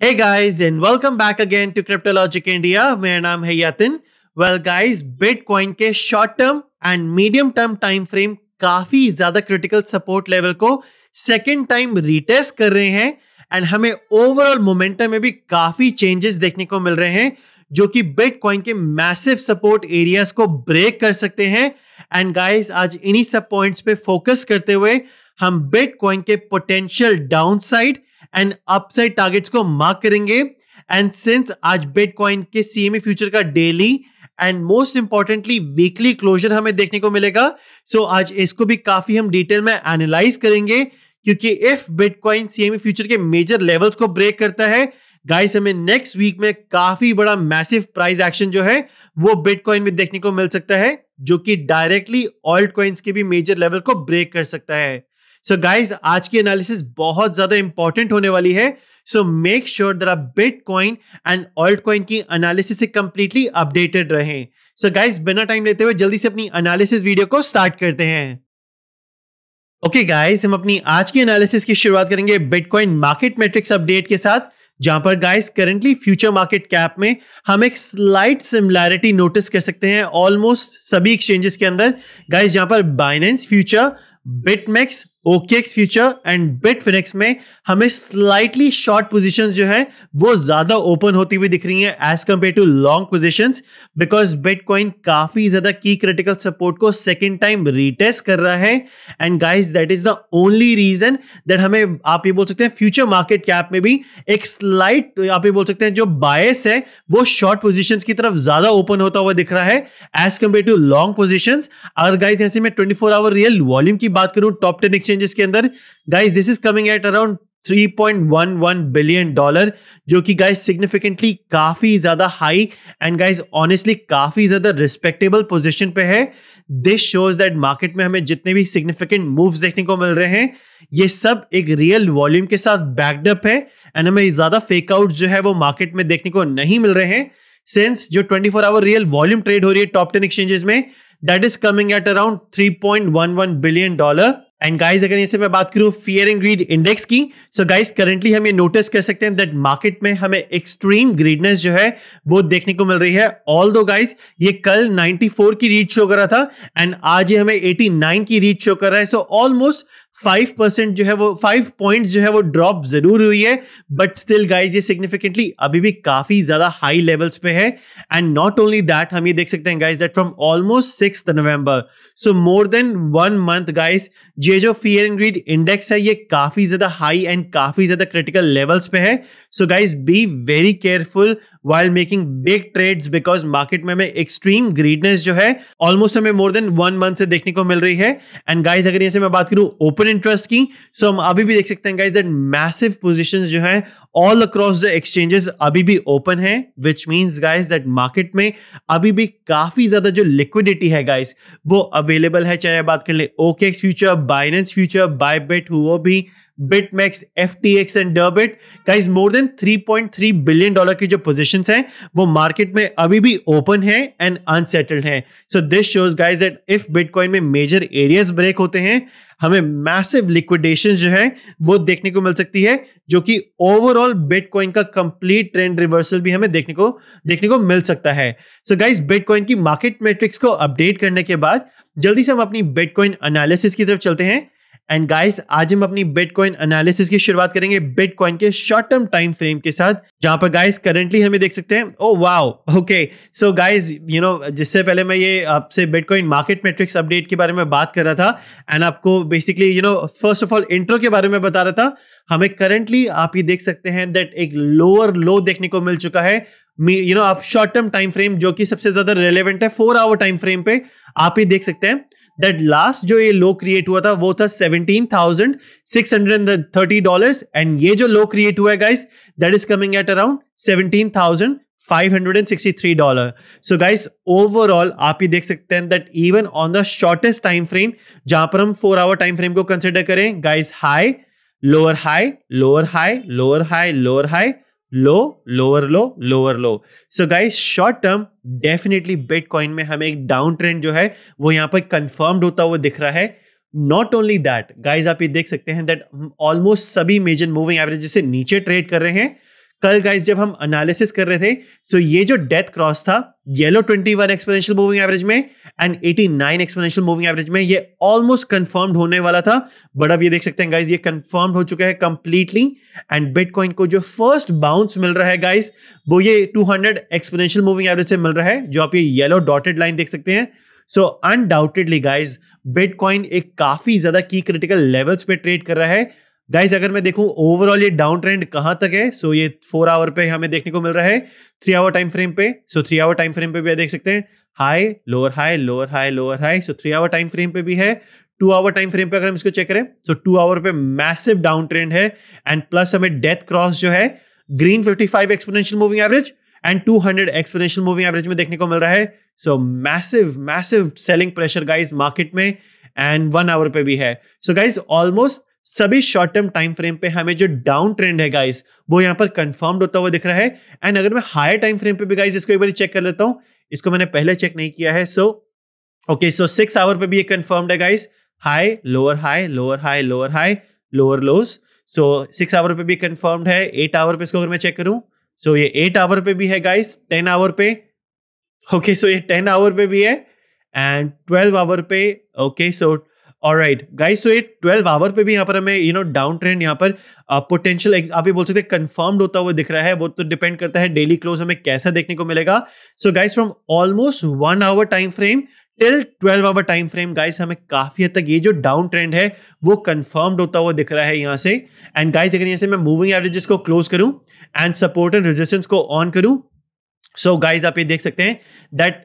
Hey guys and welcome back again to Cryptologic India. मेरा नाम है यतिन. Well guys, Bitcoin के short term and medium term time frame काफ़ी ज़्यादा critical support level को second time retest कर रहे हैं एंड हमें ओवरऑल मोमेंटम में भी काफ़ी चेंजेस देखने को मिल रहे हैं जो कि बिटकॉइन के मैसिव सपोर्ट एरियाज़ को ब्रेक कर सकते हैं एंड गाइस आज इन्हीं सब पॉइंट्स पे फोकस करते हुए हम बिटकॉइन के potential downside and upside targets को मार्क करेंगे। एंड सिंस आज बिटकॉइन के सीएमए फ्यूचर का daily and most importantly weekly closure हमें देखने को मिलेगा। सो so, आज इसको भी काफ़ी हम डिटेल में एनालाइज करेंगे क्योंकि इफ़ बिटकॉइन सीएमए फ्यूचर के मेजर लेवल्स को ब्रेक करता है गाइस हमें नेक्स्ट वीक में काफ़ी बड़ा मैसिव प्राइस एक्शन जो है वो बिटकॉइन में देखने को मिल सकता है जो कि डायरेक्टली ऑल्ट कॉइन्स के भी मेजर लेवल को ब्रेक कर सकता है। सो गाइज़ आज की एनालिसिस बहुत ज़्यादा इंपॉर्टेंट होने वाली है सो मेक श्योर दर आप bitcoin and altcoin की एनालिसिस से कंप्लीटली अपडेटेड रहे सो गाइज़ बिना टाइम लेते हुए जल्दी से अपनी एनालिसिस वीडियो को स्टार्ट करते हैं। ओके okay गाइस हम अपनी आज की एनालिसिस की शुरुआत करेंगे बिटकॉइन मार्केट मैट्रिक्स अपडेट के साथ, जहाँ पर guys currently future market cap में हम एक स्लाइट सिमिलैरिटी नोटिस कर सकते हैं ऑलमोस्ट सभी एक्सचेंजेस के अंदर। गाइस जहाँ पर Binance future BitMEX OKEx future and Bitfinex में हमें स्लाइटली शॉर्ट पोजीशंस जो है, वो ज़्यादा ओपन होती हुई दिख रही हैं as compare to long positions because bitcoin काफ़ी ज़्यादा की क्रिटिकल सपोर्ट को सेकेंड टाइम रिटेस्ट कर रहा है। And guys that is the only reason that हमें, आप ये बोल सकते हैं फ्यूचर मार्केट कैप में भी एक स्लाइट आप ये बोल सकते हैं, जो बायस है, वो शॉर्ट पोजिशन की तरफ़ ज़्यादा ओपन होता हुआ दिख रहा है as compare to long position अगर गाइज़ ऐसे में ट्वेंटी आवर रियल वॉल्यूम की बात करूँ टॉप टेन एक्सचेंजेस के अंदर guys this is coming at around 3.11 billion dollar जो कि गाइस सिग्निफिकेंटली काफ़ी ज़्यादा हाई एंड गाइस ऑनेस्टली काफ़ी ज़्यादा रिस्पेक्टेबल पोजीशन पे है। दिस शोज़ दैट मार्केट में हमें जितने भी सिग्निफिकेंट मूव्स देखने को मिल रहे हैं, ये सब एक रियल वॉल्यूम के साथ बैकडअप है एंड हमें ज़्यादा फेक आउट जो है वो मार्केट में देखने को नहीं मिल रहे हैं। सिंस जो 24 आवर रियल वॉल्यूम ट्रेड हो रही है टॉप टेन एक्सचेंजेस में that is coming at around 3.11 billion dollar and guys अगर इसे मैं बात करूँ फियर एंड ग्रीड इंडेक्स की सो गाइस करेंटली हम ये नोटिस कर सकते हैं दैट मार्केट में हमें एक्सट्रीम ग्रीडनेस जो है, वो देखने को मिल रही है। ऑल दो गाइस ये कल 94 की रीड शो कर रहा था एंड आज ये हमें 89 की रीड शो कर रहा है सो ऑलमोस्ट फाइव परसेंट जो है वो फाइव पॉइंट जो है वो ड्रॉप ज़रूर हुई है बट स्टिल गाइज़ ये सिग्निफिकेंटली अभी भी काफ़ी ज़्यादा हाई लेवल्स पे है एंड नॉट ओनली दैट हम ये देख सकते हैं guys that from almost six November so more than one month guys ये जो फियर एंड ग्रीड इंडेक्स है, ये काफ़ी ज़्यादा हाई एंड काफ़ी ज़्यादा क्रिटिकल लेवल्स पे है so guys be very careful while making big trades because market में हमें एक्सट्रीम ग्रीडनेस जो है ऑलमोस्ट हमें मोर देन वन मंथ से देखने को मिल रही है। एंड गाइज़ अगर यहाँ मैं बात करूँ ओपन इंटरेस्ट की सो so हम अभी भी देख सकते हैं गाइज़ दैट मैसिव पोजिशन जो है ऑल अक्रॉस द एक्सचेंजेस अभी भी ओपन है which means guys that market में अभी भी काफ़ी ज़्यादा जो लिक्विडिटी है गाइज़ वो अवेलेबल है चाहे बात कर ले okay future Binance future Bybit हुआ भी BitMEX, FTX and Deribit guys more than 3.3 billion dollar की जो पोजीशंस हैं वो मार्केट में अभी भी ओपन है एंड अनसेटल्ड है. So this shows guys that if bitcoin में मेजर एरियाज़ ब्रेक होते हैं हमें मैसिव लिक्विडेशन जो है, वो देखने को मिल सकती है, जो कि ओवरऑल बिटकॉइन का कंप्लीट ट्रेंड रिवर्सल भी हमें देखने को देखने को मिल सकता है। सो गाइस बिटकॉइन की मार्केट मेट्रिक्स को अपडेट करने के बाद, जल्दी से हम अपनी बिटकॉइन एनालिसिस की तरफ़ चलते हैं। एंड गाइस आज हम अपनी बिटकॉइन एनालिसिस की शुरुआत करेंगे बिटकॉइन के शॉर्ट टर्म टाइम फ्रेम के साथ, जहाँ पर गाइस करंटली हमें देख सकते हैं। ओ wow okay so guys you know जिससे पहले मैं ये आपसे बिटकॉइन मार्केट मैट्रिक्स अपडेट के बारे में बात कर रहा था एंड आपको basically you know first of all intro के बारे में बता रहा था, हमें करंटली आप ये देख सकते हैं दैट एक लोअर लो देखने को मिल चुका है। यू नो आप शॉर्ट टर्म टाइम फ्रेम जो कि सबसे ज़्यादा रिलेवेंट है फोर आवर टाइम फ्रेम पे, आप ये देख सकते हैं। दैट लास्ट जो ये लो क्रिएट हुआ था, वो था seventeen thousand six hundred and thirty dollar and ये जो लो क्रिएट हुआ है guys that is coming at around seventeen thousand 563 dollar so guys overall आप ही देख सकते हैं that even on the shortest time frame जहाँ पर हम फोर आवर टाइम फ्रेम को कंसिडर करें guys high lower high lower high lower high lower high low lower low lower low. So guys short term definitely bitcoin में हमें एक down trend जो है, वो यहाँ पर कंफर्म्ड होता हुआ दिख रहा है। नॉट ओनली दैट गाइज़ आप ये देख सकते हैं दैट ऑलमोस्ट सभी मेजर मूविंग एवरेज से नीचे ट्रेड कर रहे हैं। कल गाइस जब हम एनालिसिस कर रहे थे सो ये जो डेथ क्रॉस था येलो 21 एक्सपोनेंशियल मूविंग एवरेज में एंड 89 एक्सपोनेंशियल मूविंग एवरेज में, ये ऑलमोस्ट कंफर्म्ड होने वाला था। बट अब ये देख सकते हैं गाइस ये कंफर्म्ड हो चुका है कंप्लीटली एंड बिटकॉइन को जो फ़र्स्ट बाउंस मिल रहा है गाइस वो ये 200 एक्सपोनेंशियल मूविंग एवरेज से मिल रहा है, जो आप ये येलो डॉटेड लाइन देख सकते हैं। सो अनडाउटेडली गाइज़ बिटकॉइन एक काफ़ी ज़्यादा की क्रिटिकल लेवल्स पे ट्रेड कर रहा है। गाइस अगर मैं देखूँ ओवरऑल ये डाउन ट्रेंड कहाँ तक है? सो ये फोर आवर पे हमें देखने को मिल रहा है। थ्री आवर टाइम फ्रेम पे। So three hour time frame पे भी देख सकते हैं। High lower high lower high lower high so three hour time frame पे भी है। टू आवर टाइम फ्रेम पे अगर हम इसको चेक करें सो टू आवर पे मैसिव डाउन ट्रेंड है। एंड प्लस हमें डेथ क्रॉस जो है green 55 exponential moving average and 200 exponential moving average में देखने को मिल रहा है। So massive massive selling pressure guys market में। एंड वन आवर पे भी है। सो गाइज़ ऑलमोस्ट सभी शॉर्ट टर्म टाइम फ्रेम पे हमें जो डाउन ट्रेंड है गाइस वो यहाँ पर कंफर्म्ड होता हुआ दिख रहा है। एंड अगर मैं हायर टाइम फ्रेम पे भी गाइस इसको एक बार चेक कर लेता हूँ इसको मैंने पहले चेक नहीं किया है so okay so six hour पे भी ये कंफर्म्ड है guys high lower high lower high lower high lower lows so six hour पे भी कंफर्म्ड है एट आवर पे इसको अगर मैं चेक करूँ सो so ये एट आवर पे भी है गाइस टेन आवर पे। ओके okay, सो so ये टेन आवर पे भी है एंड ट्वेल्व आवर पे ओके सो और राइट गाइस सो ये ट्वेल्व आवर पे भी यहाँ पर हमें यू नो डाउन ट्रेंड यहाँ पर पोटेंशियल uh, आप ये बोल सकते हैं कंफर्म्ड होता हुआ दिख रहा है। वो तो डिपेंड करता है डेली क्लोज हमें कैसा देखने को मिलेगा। So guys from almost one hour time frame till 12 hour time frame guys हमें काफ़ी हद तक ये जो डाउन ट्रेंड है वो कंफर्म्ड होता हुआ दिख रहा है यहाँ से। एंड गाइस अगर यहाँ से मैं मूविंग एवरेजेस को क्लोज करूँ एंड सपोर्ट एंड रेजिस्टेंस को ऑन करूँ सो गाइस आप ये देख सकते हैं दैट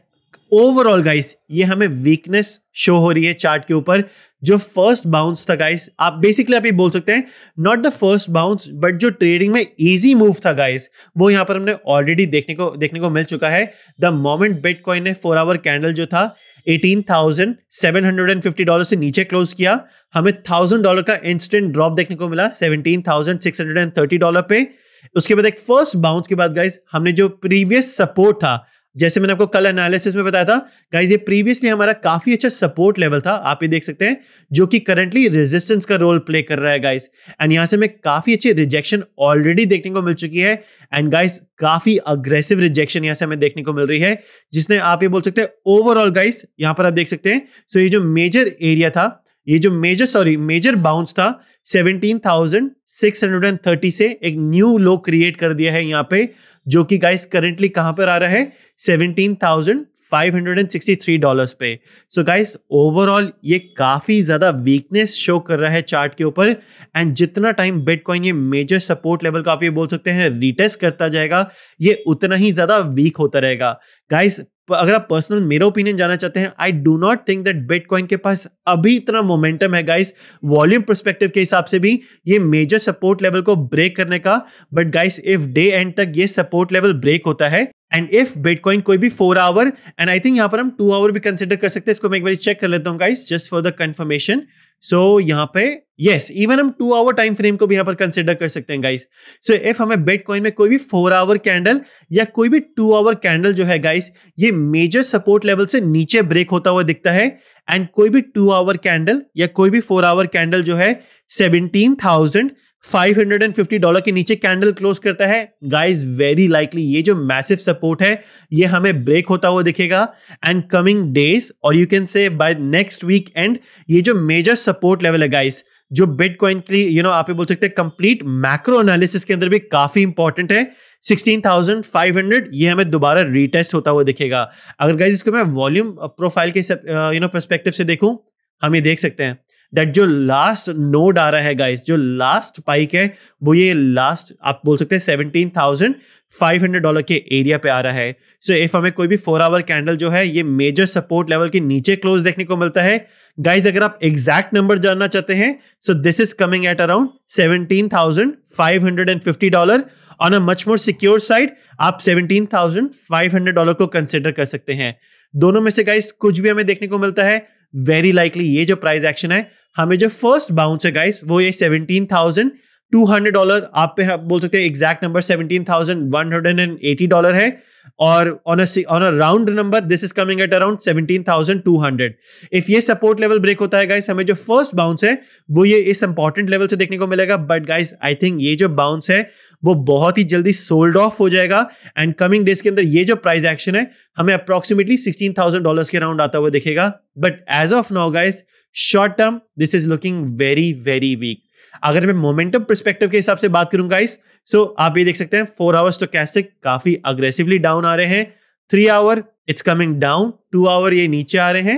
ओवरऑल गाइस ये हमें वीकनेस शो हो रही है चार्ट के ऊपर। जो फ़र्स्ट बाउंस था गाइस आप बेसिकली आप ये बोल सकते हैं not the first bounce but जो ट्रेडिंग में इजी मूव था गाइस वो यहाँ पर हमने ऑलरेडी देखने को देखने को मिल चुका है। द मोमेंट बिटकॉइन ने फोर आवर कैंडल जो था 18,750 डॉलर से नीचे क्लोज किया। हमें थाउज़ेंड डॉलर का इंस्टेंट ड्रॉप देखने को मिला 17,630 डॉलर पे। उसके बाद एक फ़र्स्ट बाउंस के बाद गाइस हमने जो प्रीवियस सपोर्ट था जैसे मैंने आपको कल एनालिसिस में बताया था गाइज़ ये प्रीवियसली हमारा काफ़ी अच्छा सपोर्ट लेवल था आप ये देख सकते हैं जो कि करंटली रेजिस्टेंस का रोल प्ले कर रहा है गाइस एंड यहाँ से हमें काफ़ी अच्छी रिजेक्शन ऑलरेडी देखने को मिल चुकी है एंड गाइस काफ़ी अग्रेसिव रिजेक्शन यहाँ से हमें देखने को मिल रही है जिसने आप ये बोल सकते हैं ओवरऑल गाइस यहाँ पर आप देख सकते हैं सो ये जो मेजर एरिया था ये जो मेजर सॉरी मेजर बाउंस था 17,630 से एक न्यू लो क्रिएट कर दिया है यहाँ पे जो कि गाइस करंटली कहाँ पर आ रहा है seventeen thousand five hundred and sixty three dollars पे। सो गाइस ओवरऑल ये काफ़ी ज़्यादा वीकनेस शो कर रहा है चार्ट के ऊपर। एंड जितना टाइम बिटकॉइन ये मेजर सपोर्ट लेवल का आप ये बोल सकते हैं रिटेस्ट करता जाएगा, ये उतना ही ज़्यादा वीक होता रहेगा। गाइस अगर आप पर्सनल मेरा ओपिनियन जानना चाहते हैं I do not think that bitcoin के पास अभी इतना मोमेंटम है गाइस वॉल्यूम परस्पेक्टिव के हिसाब से भी ये मेजर सपोर्ट लेवल को ब्रेक करने का। But guys if day end तक ये सपोर्ट लेवल ब्रेक होता है एंड इफ़ बिटकॉइन कोई भी four hour and I think यहाँ पर हम टू आवर भी कंसिडर कर सकते हैं, इसको मैं एक बार चेक कर लेता हूँ guys just for the confirmation so यहाँ पे यस इवन हम टू आवर टाइम फ्रेम को भी यहाँ पर कंसिडर कर सकते हैं गाइस सो इफ़ हमें बेट कॉइन में कोई भी फोर आवर कैंडल या कोई भी टू आवर कैंडल जो है गाइस ये मेजर सपोर्ट लेवल से नीचे ब्रेक होता हुआ दिखता है एंड कोई भी टू आवर कैंडल या कोई भी फोर आवर कैंडल जो है सेवनटीन थाउज़ेंड 550 डॉलर के नीचे कैंडल क्लोज करता है। गाइस वेरी लाइकली ये जो मैसिव सपोर्ट है ये हमें ब्रेक होता हुआ दिखेगा। एंड कमिंग डेज़ और you can say by next week and ये जो मेजर सपोर्ट लेवल है गाइस जो बिटकॉइन के यू नो आप बोल सकते हैं कंप्लीट मैक्रो एनालिसिस के अंदर भी काफ़ी इंपॉर्टेंट है। 16,500 ये हमें दोबारा रीटेस्ट होता हुआ दिखेगा। अगर गाइस इसको मैं वॉल्यूम प्रोफ़ाइल के यू नो परस्पेक्टिव से देखूँ हम ये देख सकते हैं। दैट जो लास्ट नोड आ रहा है गाइस जो लास्ट पाइक है वो ये लास्ट आप बोल सकते हैं seventeen thousand five hundred dollar के एरिया पे आ रहा है। सो so, इफ़ हमें कोई भी फोर आवर कैंडल जो है ये मेजर सपोर्ट लेवल के नीचे क्लोज देखने को मिलता है। गाइज़ अगर आप एग्जैक्ट नंबर जानना चाहते हैं so this is coming at around seventeen thousand five hundred and fifty dollar on a much more secure side आप seventeen thousand five hundred dollar को कंसिडर कर सकते हैं। दोनों में से गाइस कुछ भी हमें देखने को मिलता है वेरी लाइकली ये जो प्राइस एक्शन है हमें जो फ़र्स्ट बाउंस है गाइस वो ये seventeen thousand two hundred dollar आप पे बोल सकते हैं exact number seventeen thousand one hundred and eighty dollar है। और on on a round number this is coming at around seventeen thousand two hundred if ये सपोर्ट लेवल ब्रेक होता है गाइस हमें जो फ़र्स्ट बाउंस है, वो ये इस इंपॉर्टेंट लेवल से देखने को मिलेगा। बट गाइस आई थिंक ये जो बाउंस है, वो बहुत ही जल्दी सोल्ड ऑफ़ हो जाएगा। एंड कमिंग डेज़ के अंदर ये जो प्राइस एक्शन है, हमें अप्रोक्सीमेटली सिक्सटीन थाउज़ेंड डॉलर के अराउंड आता हुआ दिखेगा। But as of now guys short term this is looking very very weak अगर मैं मोमेंटम परस्पेक्टिव के हिसाब से बात करूँगा गाइस सो आप ये देख सकते हैं फोर आवर्स तो कैस्टिक काफ़ी अग्रेसिवली डाउन आ रहे हैं। Three hour it's coming down two hour ये नीचे आ रहे हैं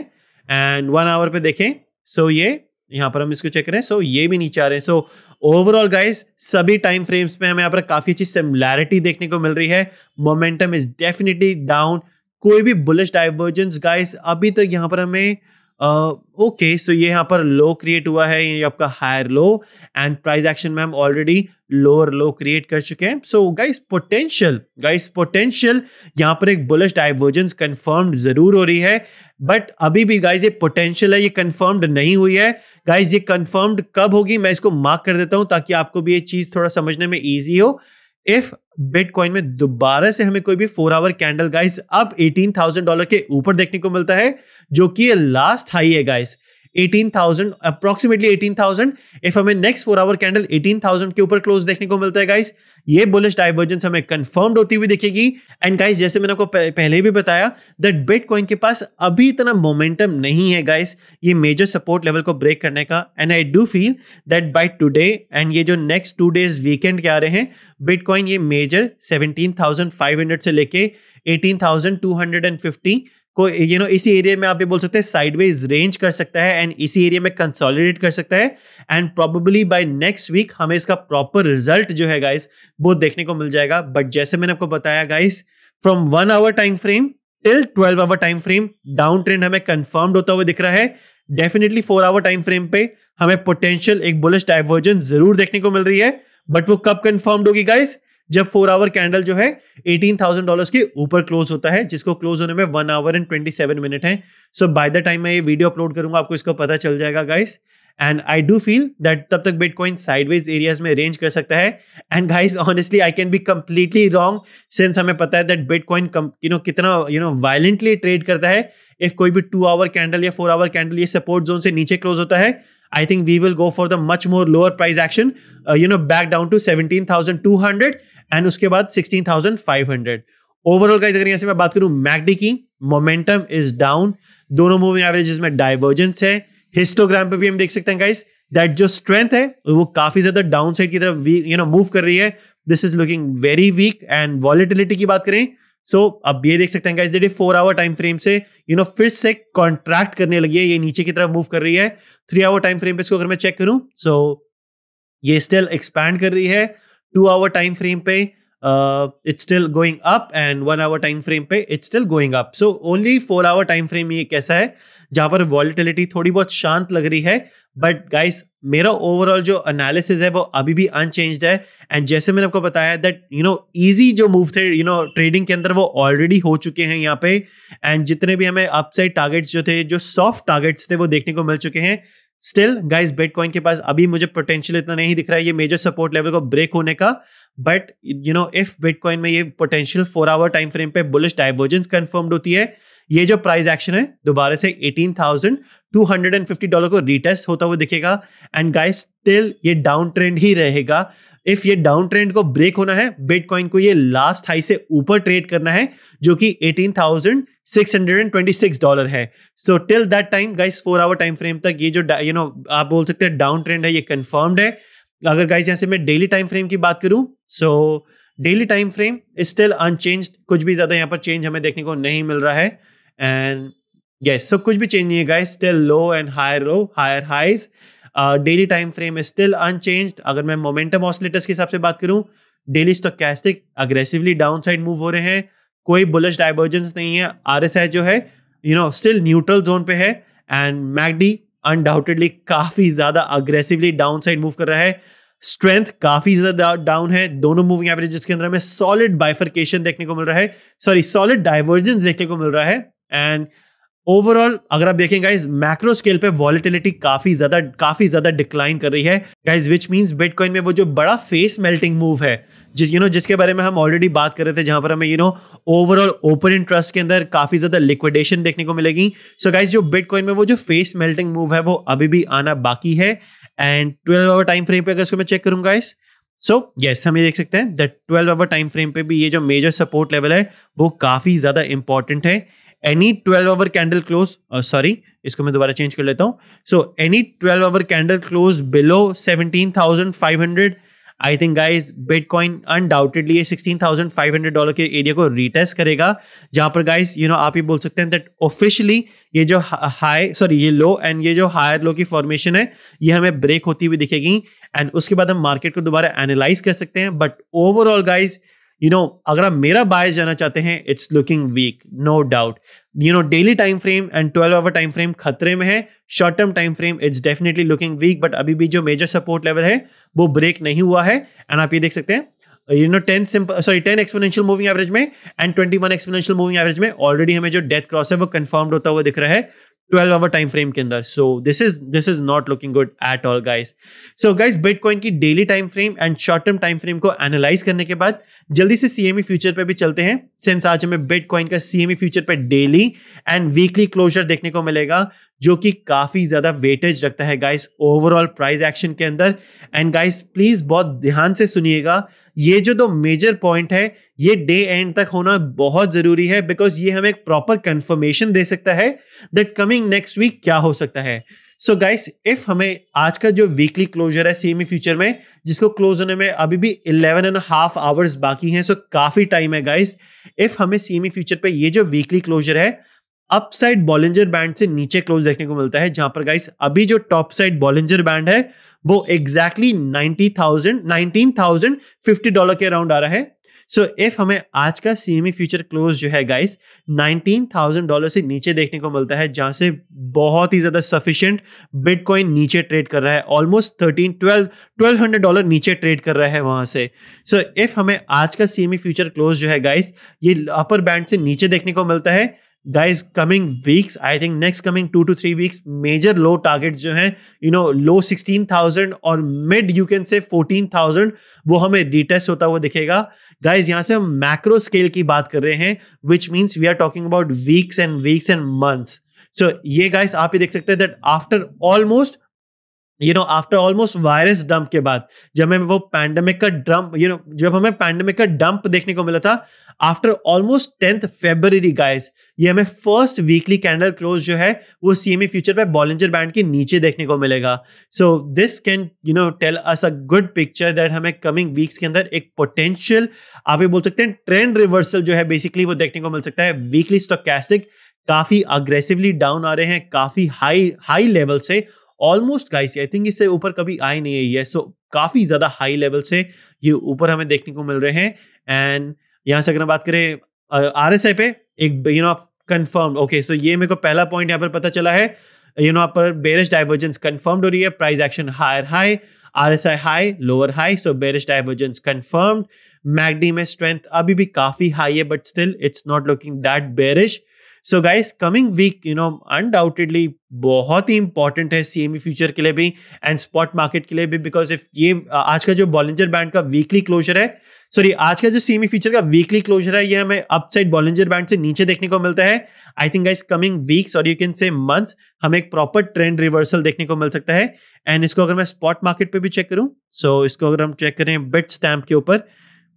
एंड वन आवर पे देखें सो so ये, यहाँ पर हम इसको चेक करें सो so ये भी नीचे आ रहे हैं। सो ओवरऑल गाइस सभी टाइम फ्रेम्स में हमें यहाँ पर काफ़ी अच्छी सिमिलैरिटी देखने को मिल रही है। मोमेंटम इज़ डेफिनेटली डाउन कोई भी बुलिश डाइवर्जेंस गाइस अभी तक यहाँ पर हमें ओके सो ये यहाँ पर लो क्रिएट हुआ है, ये आपका higher low and price action में हम ऑलरेडी लोअर लो क्रिएट कर चुके हैं। So guys potential guys potential यहाँ पर एक बुलिश डाइवर्जेंस कंफर्म्ड ज़रूर हो रही है बट अभी भी गाइस ये पोटेंशियल है, ये कंफर्म्ड नहीं हुई है। गाइस ये कंफर्म्ड कब होगी, मैं इसको मार्क कर देता हूँ ताकि आपको भी ये चीज़ थोड़ा समझने में ईजी हो। इफ़ बिटकॉइन में दोबारा से हमें कोई भी फोर आवर कैंडल गाइस अब एटीन थाउज़ेंड डॉलर के ऊपर देखने को मिलता है, जो कि लास्ट हाई है गाइस 18,000 अप्रोक्सीमेटली 18,000 इफ़ हमें नेक्स्ट फोर आवर कैंडल 18,000 के ऊपर क्लोज देखने को मिलता है गाइस ये बुलिश डाइवर्जेंस हमें कंफर्म्ड होती हुई दिखेगी। एंड गाइस जैसे मैंने आपको पहले भी बताया दैट बिटकॉइन के पास अभी इतना मोमेंटम नहीं है गाइस ये मेजर सपोर्ट लेवल को ब्रेक करने का। And I do feel that by today and ये जो नेक्स्ट टू डेज़ वीकेंड के आ रहे हैं बिटकॉइन ये मेजर 17,500 से लेके 18,250 को यू you नो know, इसी एरिया में आप ये बोल सकते हैं साइडवेज रेंज कर सकता है एंड इसी एरिया में कंसोलिडेट कर सकता है and probably by next week हमें इसका प्रॉपर रिज़ल्ट जो है गाइस वो देखने को मिल जाएगा। बट जैसे मैंने आपको बताया guys from one hour time frame till twelve hour time frame down trend हमें कंफर्म्ड होता हुआ दिख रहा है। Definitely four hour time frame पे हमें पोटेंशियल एक बुलिश डाइवर्जन ज़रूर देखने को मिल रही है। बट वो कब कंफर्म्ड होगी गाइस जब फोर आवर कैंडल जो है एटीन थाउज़ेंड डॉलर के ऊपर क्लोज होता है, जिसको क्लोज होने में one hour and twenty seven minute है। सो बाय द टाइम मैं ये वीडियो अपलोड करूँगा, आपको इसको पता चल जाएगा guys and I do feel that तब तक बिटकॉइन साइडवेज एरियाज़ में रेंज कर सकता है। And guys honestly I can be completely wrong since हमें पता है दैट बिटकॉइन यू नो कितना यू नो वायलेंटली ट्रेड करता है। इफ़ कोई भी टू आवर कैंडल या फोर आवर कैंडल ये सपोर्ट जोन से नीचे क्लोज होता है I think we will go for the much more lower price action you know back down to seventeen thousand two hundred and उसके बाद sixteen thousand five hundred overall अगर यहाँ से मैं बात करूँ मैगडी की मोमेंटम इज़ डाउन दोनों मूविंग एवरेजेस में डाइवर्जेंस है. हिस्टोग्राम पे भी हम देख सकते हैं गाइस दैट जो स्ट्रेंथ है वो काफ़ी ज़्यादा डाउन साइड की तरफ़ यू नो मूव कर रही है. This is looking very weak and volatility की बात करें सो so, अब ये देख सकते हैं गाइस देखिए फोर आवर टाइम फ्रेम से यू नो फिर से कॉन्ट्रैक्ट करने लगी है ये नीचे की तरफ़ मूव कर रही है. थ्री आवर टाइम फ्रेम पे इसको अगर मैं चेक करूँ सो so, ये स्टिल एक्सपैंड कर रही है. टू आवर टाइम फ्रेम पे it's still going up and one hour time frame पे it's still going up so only four hour time frame ये कैसा है? जहाँ पर वॉलिटिलिटी थोड़ी बहुत शांत लग रही है बट गाइस मेरा ओवरऑल जो एनालिसिस है वो अभी भी अनचेंज्ड है एंड जैसे मैंने आपको बताया दैट यू नो इजी जो मूव थे यू नो ट्रेडिंग के अंदर वो ऑलरेडी हो चुके हैं यहाँ पे एंड जितने भी हमें अपसाइड टारगेट्स जो थे, जो सॉफ्ट टारगेट्स थे वो देखने को मिल चुके हैं। स्टिल गाइस बिटकॉइन के पास अभी मुझे पोटेंशियल इतना नहीं दिख रहा है ये मेजर सपोर्ट लेवल को ब्रेक होने का। But you know if bitcoin में ये potential four hour time frame पे बुलिश डाइवर्जेंस कंफर्म्ड होती है ये जो प्राइस एक्शन है दोबारा से 18,250 डॉलर को रिटेस्ट होता हुआ दिखेगा। एंड गाइस स्टिल ये डाउन ट्रेंड ही रहेगा। इफ़ ये डाउन ट्रेंड को ब्रेक होना है बिटकॉइन को ये लास्ट हाई से ऊपर ट्रेड करना है जो कि 18,626 डॉलर है। So till that time guys four hour time frame तक ये जो यू नो आप बोल सकते हैं डाउन ट्रेंड है ये कंफर्म्ड है। अगर गाइस यहाँ से मैं डेली टाइम फ्रेम की बात करूँ so daily time frame still unchanged कुछ भी ज़्यादा यहाँ पर चेंज हमें देखने को नहीं मिल रहा है। एंड यस सो कुछ भी चेंज नहीं है guys still low and higher low higher highs daily time frame is still unchanged अगर मैं मोमेंटम ऑसलेटर्स के हिसाब से बात करूँ daily stochastic aggressively down side move हो रहे हैं। कोई बुलिश डाइवर्जेंस नहीं है। आर जो है you know still neutral zone पे है। एंड मैगडी अनडाउटेडली काफ़ी ज़्यादा अग्रेसिवली डाउन साइड मूव कर रहा है। स्ट्रेंथ काफ़ी ज़्यादा डाउन है। दोनों मूविंग एवरेजेस के अंदर हमें सॉलिड बाइफर्केशन देखने को मिल रहा है। सॉरी सॉलिड डाइवर्जेंस देखने को मिल रहा है। एंड ओवरऑल अगर आप देखें गाइज़ मैक्रो स्केल पे वॉलिटिलिटी काफ़ी ज़्यादा काफ़ी ज़्यादा डिक्लाइन कर रही है। गाइज़ विच मींस बिटकॉइन में वो जो बड़ा फेस मेल्टिंग मूव है जिस यू you नो know, जिसके बारे में हम ऑलरेडी बात कर रहे थे जहाँ पर हमें you know overall open interest के अंदर काफ़ी ज़्यादा लिक्विडेशन देखने को मिलेगी। सो गाइज़ जो बिटकॉइन में वो जो फेस मेल्टिंग मूव है वो अभी भी आना बाकी है। And twelve hour time frame पे अगर इसको मैं चेक करूँगा guys so so, yes yes, हम ये देख सकते हैं दैट 12 आवर टाइम फ्रेम पे भी ये जो मेजर सपोर्ट लेवल है वो काफ़ी ज़्यादा इंपॉर्टेंट है। Any 12 hour candle close sorry इसको मैं दोबारा चेंज कर लेता हूँ. So any 12 hour candle close below 17,500 I think guys bitcoin undoubtedly ये 16,500 डॉलर के एरिया को रिटेस्ट करेगा. जहाँ पर गाइज़ यू नो आप ये बोल सकते हैं दैट ऑफिशियली ये जो हाई सॉरी ये लो एंड ये जो हायर लो की फॉर्मेशन है ये हमें ब्रेक होती हुई दिखेगी. एंड उसके बाद हम मार्केट को दोबारा एनालाइज कर सकते हैं. But overall guys you know अगर आप मेरा बायस जाना चाहते हैं it's looking weak no doubt you know daily time frame and twelve hour time frame खतरे में है. Short term time frame it's definitely looking weak but अभी भी जो मेजर सपोर्ट लेवल है, वो ब्रेक नहीं हुआ है. एंड आप ये देख सकते हैं you know ten sorry ten exponential moving average में and twenty one exponential moving average में ऑलरेडी हमें जो डेथ क्रॉस है, वो कंफर्म्ड होता हुआ दिख रहा है. 12 आवर टाइम फ्रेम के अंदर. So this is this is not looking good at all guys so guys bitcoin की daily time frame and short term time frame को एनालाइज करने के बाद जल्दी से सीएमई फ्यूचर पे भी चलते हैं. सिंस आज हमें बिटकॉइन का सीएमई फ्यूचर पे डेली एंड वीकली क्लोजर देखने को मिलेगा, जो कि काफ़ी ज़्यादा वेटेज रखता है गाइस ओवरऑल प्राइस एक्शन के अंदर. एंड गाइस प्लीज़ बहुत ध्यान से सुनिएगा ये जो दो मेजर पॉइंट है, ये डे एंड तक होना बहुत ज़रूरी है बिकॉज़ ये हमें एक प्रॉपर कंफर्मेशन दे सकता है दैट कमिंग नेक्स्ट वीक क्या हो सकता है। सो गाइस इफ़ हमें आज का जो वीकली क्लोजर है सीएमई फ्यूचर में, जिसको क्लोज होने में अभी भी 11 एंड हाफ़ आवर्स बाकी हैं सो so काफ़ी टाइम है गाइस इफ़ हमें सीएमई फ्यूचर पे ये जो वीकली क्लोजर है अपसाइड बॉलिंजर बैंड से नीचे क्लोज देखने को मिलता है, जहाँ पर गाइस अभी जो टॉप साइड बॉलिंजर बैंड है वो exactly ninety thousand nineteen thousand fifty dollar के अराउंड आ रहा है। सो so, इफ़ हमें आज का सीएमई फ्यूचर क्लोज जो है गाइस नाइनटीन थाउज़ेंड डॉलर से नीचे देखने को मिलता है जहाँ से बहुत ही ज़्यादा सफिशियंट बिटकॉइन नीचे ट्रेड कर रहा है। Almost thirteen twelve twelve hundred dollar नीचे ट्रेड कर रहा है वहाँ से। सो so, इफ़ हमें आज का सीएमई फ्यूचर क्लोज जो है गाइस ये अपर बैंड से नीचे देखने को मिलता है guys coming weeks, i think next coming two to three weeks, major low targets जो हैं, you know, low 16000 और mid, you can say 14000 वो हमें रिटेस्ट होता हुआ दिखेगा। गाइज़ यहाँ से हम मैक्रो स्केल की बात कर रहे हैं which means we are talking about weeks and weeks and months so ये गाइस आप ही देख सकते हैं that after almost you know after almost virus dump के बाद, जब हमें वो पैंडमिक का डंप यू नो जब हमें पैंडमिक का डंप देखने को मिला था after almost tenth Feb guys ये हमें फ़र्स्ट वीकली कैंडल क्लोज जो है, वो सीएमई फ्यूचर पे बॉलेंजर बैंड के नीचे देखने को मिलेगा। So this can you know tell us a good picture that हमें कमिंग वीक्स के अंदर एक पोटेंशियल आप ये बोल सकते हैं ट्रेंड रिवर्सल जो है बेसिकली वो देखने को मिल सकता है। वीकली स्टोकैस्टिक काफ़ी अग्रेसिवली डाउन आ रहे हैं, काफ़ी हाई हाई लेवल से। ऑलमोस्ट गाइस आई थिंक इससे ऊपर कभी आए नहीं है ये। सो काफ़ी ज़्यादा हाई लेवल से ये ऊपर हमें देखने को मिल रहे हैं। एंड यहाँ से अगर बात करें आर एस आई पे एक you know confirm okay so ये मेरे को पहला पॉइंट यहाँ पर पता चला है यू नो आप पर बेरिश डाइवर्जेंस कंफर्म्ड हो रही है price action higher high R S I high lower high so bearish divergence confirmed MACD में स्ट्रेंथ अभी भी काफ़ी हाई है but still it's not looking that bearish so guys coming week you know undoubtedly बहुत ही important है CME future के लिए भी एंड स्पॉट मार्केट के लिए भी बिकॉज़ इफ़ ये आज का जो बॉलिंजर बैंड का वीकली क्लोजर है सॉरी आज का जो सीमी फीचर का वीकली क्लोजर है ये हमें अपसाइड बॉलेंजर बैंड से नीचे देखने को मिलता है। I think guys coming weeks और यू कैन से मंथ्स हमें एक प्रॉपर ट्रेंड रिवर्सल देखने को मिल सकता है। एंड इसको अगर मैं स्पॉट मार्केट पे भी चेक करूँ सो so, इसको अगर हम चेक करें बिट स्टैम्प के ऊपर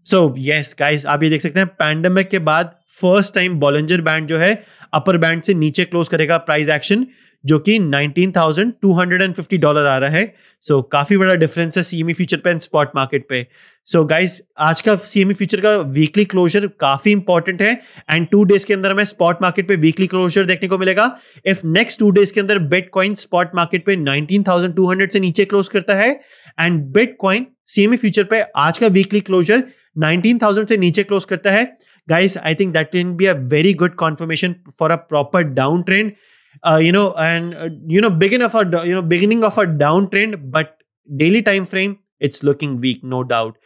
सो यस गाइस आप ये देख सकते हैं पैंडमिक के बाद फ़र्स्ट टाइम बॉलेंजर बैंड जो है अपर बैंड से नीचे क्लोज करेगा प्राइस एक्शन जो कि 19,250 डॉलर आ रहा है। सो so, काफ़ी बड़ा डिफरेंस है सीएमई फ्यूचर पे एंड स्पॉट मार्केट पे। सो so, गाइस आज का सीएमई फ्यूचर का वीकली क्लोजर काफ़ी इंपॉर्टेंट है। एंड टू डेज़ के अंदर हमें स्पॉट मार्केट पे वीकली क्लोजर देखने को मिलेगा। इफ़ नेक्स्ट टू डेज़ के अंदर बिट कॉइन स्पॉट मार्केट पे 19,200 से नीचे क्लोज करता है। And bitcoin CME future पे आज का वीकली क्लोजर 19,000 से नीचे क्लोज करता है। Guys i think that can be a very good confirmation for a proper downtrend uh, you know and uh, you know begin of a you know beginning of a downtrend but daily time frame it's looking weak no doubt.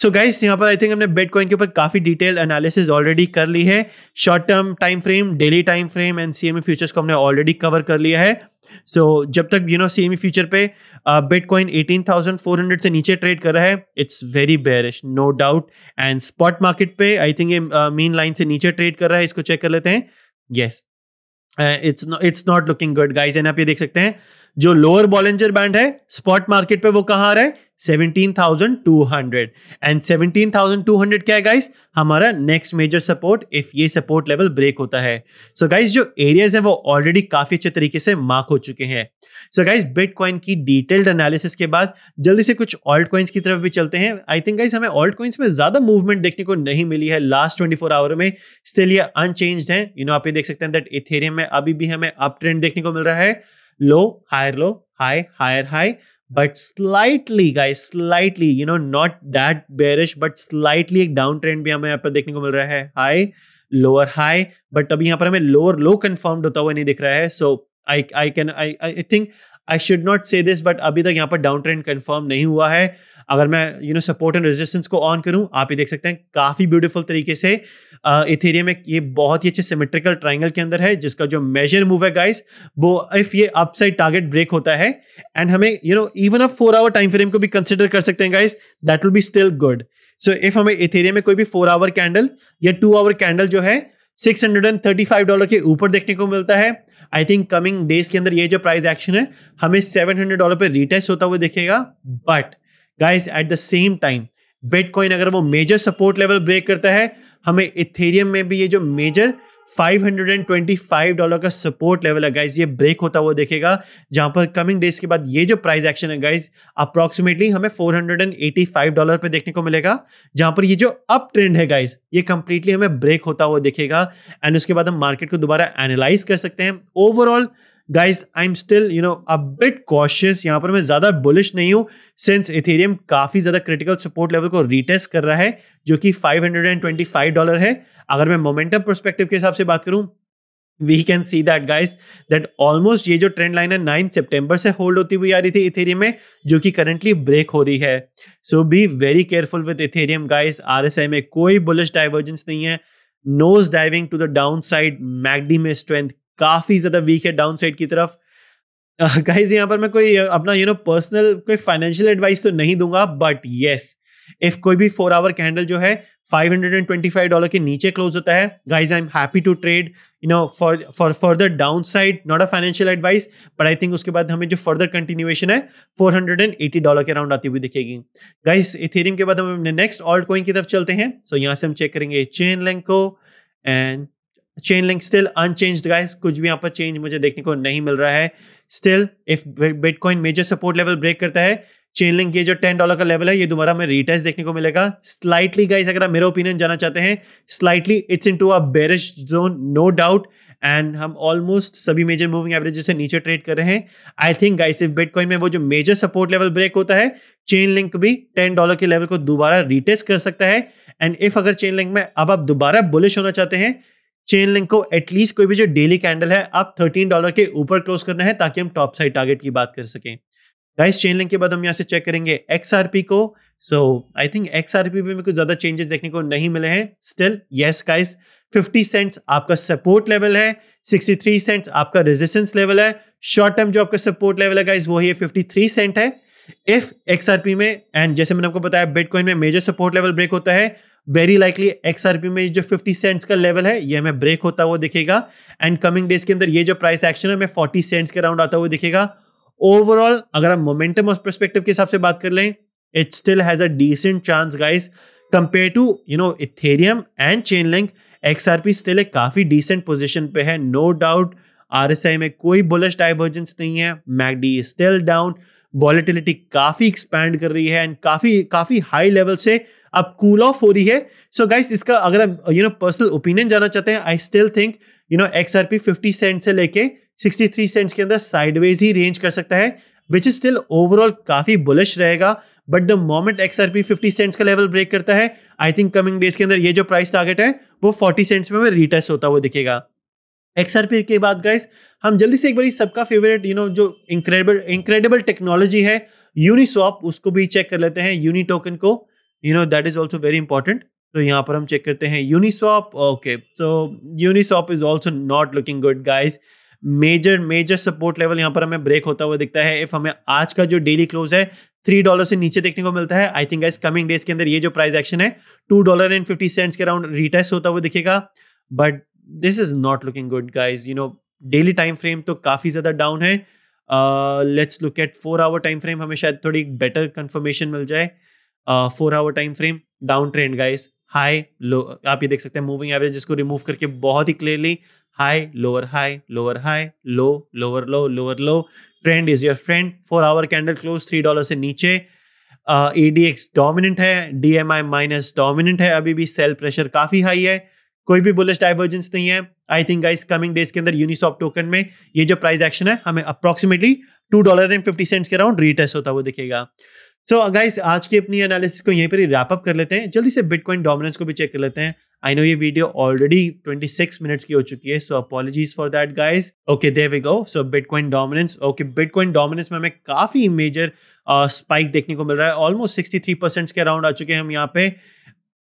So guys यहाँ पर I think हमने bitcoin के ऊपर काफ़ी detail analysis already कर ली है। Short term time frame daily time frame and CME futures को हमने ऑलरेडी कवर कर लिया है। सो so, जब तक यू नो सीएमई फ्यूचर पे bitcoin eighteen thousand four hundred से नीचे ट्रेड कर रहा है it's very bearish no doubt and spot market पे आई थिंक ये मीन uh, लाइन से नीचे ट्रेड कर रहा है इसको चेक कर लेते हैं। Yes it's it's not looking good guys and आप ये देख सकते हैं, जो लोअर बॉलेंजर बैंड है स्पॉट मार्केट पे वो कहाँ आ रहा है? 17,200 एंड 17,200 क्या है गाइस हमारा नेक्स्ट मेजर सपोर्ट इफ़ ये सपोर्ट लेवल ब्रेक होता है। सो so गाइस जो एरियाज़ है वो ऑलरेडी काफ़ी अच्छे तरीके से मार्क हो चुके हैं। सो गाइस बिटकॉइन की डिटेल्ड एनालिसिस के बाद जल्दी से कुछ ऑल्ट कॉइन्स की तरफ़ भी चलते हैं। आई थिंक गाइस हमें ऑल्ट कॉइन्स में ज़्यादा मूवमेंट देखने को नहीं मिली है लास्ट 24 आवर में। स्टिल ये अनचेंज है। यू नो आप ये देख सकते हैं दैट इथेरियम में अभी भी हमें अप ट्रेंड देखने को मिल रहा है। Low higher low high higher high but slightly guys slightly you know not that bearish but slightly एक डाउन ट्रेंड भी हमें यहाँ पर देखने को मिल रहा है हाई लोअर हाई बट अभी यहाँ पर हमें लोअर लो कन्फर्म्ड होता हुआ नहीं दिख रहा है so I I can I I think I should not say this but अभी तक यहाँ पर डाउन ट्रेंड कन्फर्म नहीं हुआ है। अगर मैं you know support and resistance को ऑन करूँ, आप ये देख सकते हैं, काफ़ी ब्यूटीफुल तरीके से इथेरियम में ये बहुत ही अच्छे सिमेट्रिकल ट्राइंगल के अंदर है, जिसका जो मेजर मूव है गाइस वो इफ़ ये अपसाइड टारगेट ब्रेक होता है एंड हमें you know even a four hour time frame को भी कंसिडर कर सकते हैं guys that will be still good so if हमें इथेरियम में कोई भी फोर आवर कैंडल या टू आवर कैंडल जो है six hundred and thirty five dollar के ऊपर देखने को मिलता है आई थिंक कमिंग डेज़ के अंदर ये जो प्राइस एक्शन है, हमें सेवन हंड्रेड डॉलर पे रिटेस्ट होता हुआ दिखेगा but guys at the same time bitcoin अगर वो मेजर सपोर्ट लेवल ब्रेक करता है, हमें इथेरियम में भी ये जो मेजर 525 डॉलर का सपोर्ट लेवल है गाइस ये ब्रेक होता हुआ देखेगा, जहाँ पर कमिंग डेज़ के बाद ये जो प्राइस एक्शन है गाइस अप्रोक्सीमेटली हमें 485 डॉलर पे देखने को मिलेगा, जहाँ पर ये जो अप ट्रेंड है गाइस ये कंप्लीटली हमें ब्रेक होता हुआ देखेगा एंड उसके बाद हम मार्केट को दोबारा एनालाइज कर सकते हैं। Overall guys I am still you know a bit cautious यहाँ पर मैं ज़्यादा बुलिश नहीं हूँ सिंस इथेरियम काफ़ी ज़्यादा क्रिटिकल सपोर्ट लेवल को रीटेस्ट कर रहा है, जो कि 525 डॉलर है। अगर मैं मोमेंटम परस्पेक्टिव के हिसाब से बात करूँ we can see that guys that almost ये जो ट्रेंड लाइन है नाइन सितंबर से होल्ड होती हुई आ रही थी इथेरियम में, जो कि करंटली ब्रेक हो रही है। So be very careful with Ethereum guys RSI में कोई बुलिश डाइवर्जेंस नहीं है। Nose diving to the down side MACD में स्ट्रेंथ काफ़ी ज़्यादा वीक है डाउन साइड की तरफ़। गाइज़ यहाँ पर मैं कोई अपना यू नो पर्सनल कोई फाइनेंशियल एडवाइस तो नहीं दूँगा बट येस इफ़ कोई भी फोर आवर कैंडल जो है 525 डॉलर के नीचे क्लोज होता है guys I am happy to trade you know for for further down side not a financial advice but I think उसके बाद हमें जो फर्दर कंटिन्यूएशन है 480 डॉलर के अराउंड आती हुई दिखेगी। गाइज़ इथेरियम के बाद हम नेक्स्ट ऑल्ट कॉइन की तरफ़ चलते हैं। सो so, यहाँ से हम चेक करेंगे Chainlink and Chainlink still unchanged guys कुछ भी यहाँ पर चेंज मुझे देखने को नहीं मिल रहा है. Still if Bitcoin major support level break करता है चेन लिंक ये जो टेन डॉलर का लेवल है, ये दोबारा हमें रिटेस्ट देखने को मिलेगा. स्लाइटली गाइस अगर आप मेरा ओपिनियन जाना चाहते हैं slightly it's into a bearish zone no doubt and हम ऑलमोस्ट सभी मेजर मूविंग एवरेज से नीचे ट्रेड कर रहे हैं. I think guys if Bitcoin में वो जो मेजर सपोर्ट लेवल ब्रेक होता है चेन लिंक भी टेन डॉलर के लेवल को दोबारा रिटेस्ट कर सकता है. एंड इफ़ अगर चेन लिंक में अब आप दोबारा बुलिश होना चाहते हैं चेन लिंक को एटलीस्ट कोई भी जो डेली कैंडल है, आप थर्टीन डॉलर के ऊपर क्लोज करना है ताकि हम टॉप साइड टारगेट की बात कर सकें। गाइस चेन लिंक के बाद हम यहाँ से चेक करेंगे एक्सआरपी को। सो आई थिंक एक्सआरपी में कुछ ज़्यादा चेंजेस देखने को नहीं मिले हैं। स्टिल यस गाइस 50 सेंट्स आपका सपोर्ट लेवल है 63 सेंट्स आपका रेजिस्टेंस लेवल है। शॉर्ट टर्म जो आपका सपोर्ट लेवल है गाइस वो है 53 सेंट है। इफ़ एक्सआरपी में एंड जैसे मैंने आपको बताया बिटकॉइन में मेजर सपोर्ट लेवल ब्रेक होता है वेरी लाइकली एक्सआरपी में जो 50 सेंट्स का लेवल है ये हमें ब्रेक होता हुआ दिखेगा। एंड कमिंग डेज़ के अंदर ये जो प्राइस एक्शन है हमें 40 सेंट्स के राउंड आता हुआ दिखेगा। ओवरऑल अगर हम मोमेंटम और परस्पेक्टिव के हिसाब से बात कर लें it still has a decent chance guys compare to you know Ethereum and Chainlink XRP still एक काफ़ी डिसेंट पोजिशन पे है। नो डाउट आरएसआई में कोई बुलिश डाइवर्जेंस नहीं है। मैगडी स्टिल डाउन वॉलिटिलिटी काफ़ी एक्सपैंड कर रही है एंड काफ़ी काफ़ी हाई लेवल से अब कूल ऑफ़ हो रही है। सो so गाइस इसका अगर आप यू नो पर्सनल ओपिनियन जाना चाहते हैं I still think you know X R P fifty cent से लेके सिक्सटी थ्री सेंट्स के अंदर साइडवेज ही रेंज कर सकता है विच इज़ स्टिल ओवरऑल काफ़ी बुलिश रहेगा। But the moment X R P fifty cents का लेवल ब्रेक करता है आई थिंक कमिंग डेज़ के अंदर ये जो प्राइस टारगेट है, वो फोर्टी सेंट्स में रिटेस्ट होता हुआ दिखेगा। एक्सआरपी के बाद गाइस हम जल्दी से एक बार सबका फेवरेट यू नो जो इंक्रेडिबल इंक्रेडिबल टेक्नोलॉजी है यूनिसॉप उसको भी चेक कर लेते हैं यूनी टोकन को। You know that is also very important तो यहाँ पर हम चेक करते हैं Uniswap okay so Uniswap is also not looking good guys major major support level यहाँ पर हमें ब्रेक होता हुआ दिखता है. इफ़ हमें आज का जो डेली क्लोज है थ्री डॉलर से नीचे देखने को मिलता है. I think guys coming days के अंदर ये जो प्राइस एक्शन है two dollar and fifty cents के अराउंड रिटेस्ट होता हुआ दिखेगा. But this is not looking good guys you know daily time frame तो काफ़ी ज़्यादा डाउन है. Let's look at four hour time frame हमें शायद थोड़ी बेटर कंफर्मेशन मिल जाए. Four hour time frame down trend guys high low आप ये देख सकते हैं मूविंग एवरेज इसको रिमूव करके बहुत ही clearly high lower high lower high low lower low lower low trend is your friend four hour candle close three dollar से नीचे. ए डी एक्स डोमिनेंट है D M I minus dominant है, अभी भी cell pressure काफ़ी high है. कोई भी बुलिश डाइवर्जेंस नहीं है. I think guys coming days के अंदर यूनिसॉप टोकन में ये जो प्राइस एक्शन है, हमें approximately two dollar and fifty cents के अराउंड रीटेस्ट होता हुआ दिखेगा. सो so, गाइस आज की अपनी एनालिसिस को यहीं पर ही रैप अप कर लेते हैं। जल्दी से बिटकॉइन डोमिनेंस को भी चेक कर लेते हैं। आई नो ये वीडियो ऑलरेडी 26 मिनट्स की हो चुकी है so apologies for that guys okay there we go so Bitcoin dominance okay Bitcoin dominance में हमें काफ़ी मेजर स्पाइक uh, देखने को मिल रहा है। ऑलमोस्ट 63 परसेंट के अराउंड आ चुके हैं हम यहाँ पे।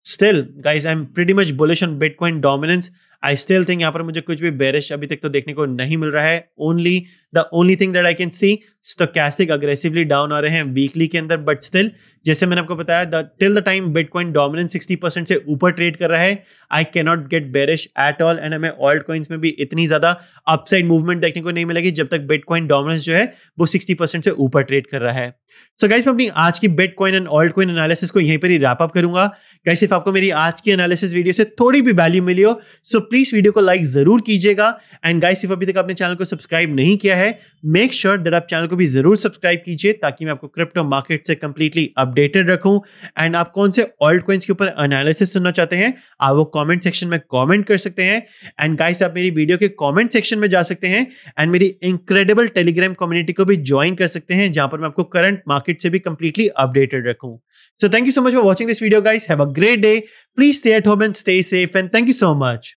Still guys I am pretty much bullish on Bitcoin dominance I still think यहाँ पर मुझे कुछ भी बेरिश अभी तक तो देखने को नहीं मिल रहा है। Only the only thing that I can see stochastic aggressively down आ रहे हैं वीकली के अंदर बट स्टिल जैसे मैंने आपको बताया the till the time Bitcoin dominance 60 percent से ऊपर ट्रेड कर रहा है I can not get bearish at all and हमें ऑल्ट कॉइन्स में भी इतनी ज़्यादा अपसाइड मूवमेंट देखने को नहीं मिलेगी, जब तक बिटकॉइन डोमिनेंस जो है, वो 60 परसेंट से ऊपर ट्रेड कर रहा है। सो गाइस मैं अपनी आज की bitcoin and altcoin analysis को यहीं पर ही रैप अप करूँगा। गाइस सिर्फ़ आपको मेरी आज की एनालिसिस वीडियो से थोड़ी भी वैल्यू मिली हो सो प्लीज़ वीडियो को लाइक ज़रूर कीजिएगा। एंड गाइस सिर्फ़ अभी तक अपने चैनल को सब्सक्राइब नहीं किया है मेक श्योर दैट आप चैनल को भी ज़रूर सब्सक्राइब कीजिए ताकि मैं आपको क्रिप्टो मार्केट से कंप्लीटली अपडेटेड रखूँ। एंड आप कौन से ऑल्ट कॉइन्स के ऊपर एनालिसिस सुनना चाहते हैं, आप वो कमेंट सेक्शन में कमेंट कर सकते हैं। एंड गाइस आप मेरी वीडियो के कमेंट सेक्शन में जा सकते हैं। एंड मेरी इनक्रेडिबल टेलीग्राम कम्युनिटी को भी ज्वाइन कर सकते हैं, जहाँ पर मैं आपको करंट मार्केट से भी कंप्लीटली अपडेटेड रखूँ। So thank you so much for watching this video guys have a great day please stay at home and stay safe and thank you so much